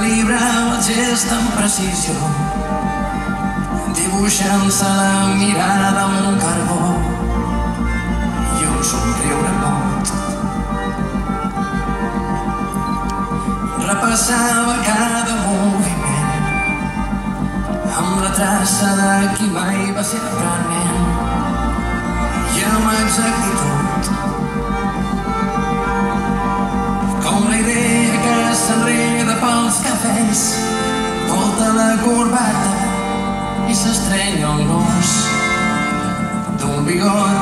calibrava el gest amb precisió. Dibuixant-se la mirada amb un carbó i un somriure mort repassava cada moviment amb la traça de qui mai va ser aprenent i amb exactitud cafès, volta la corbata i s'estreny el nus d'un vigor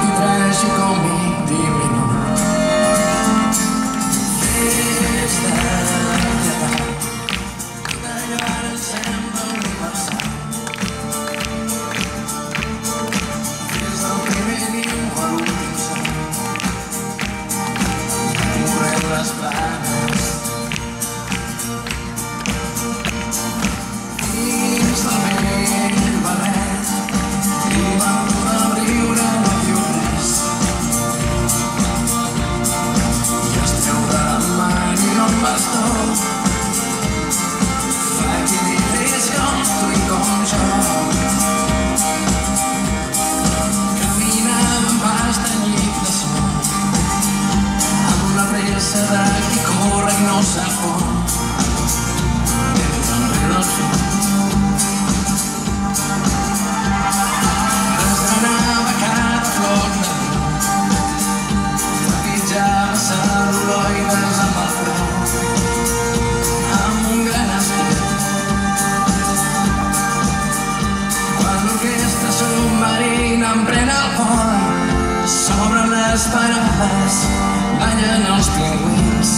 flowers,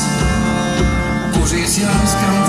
for she is young,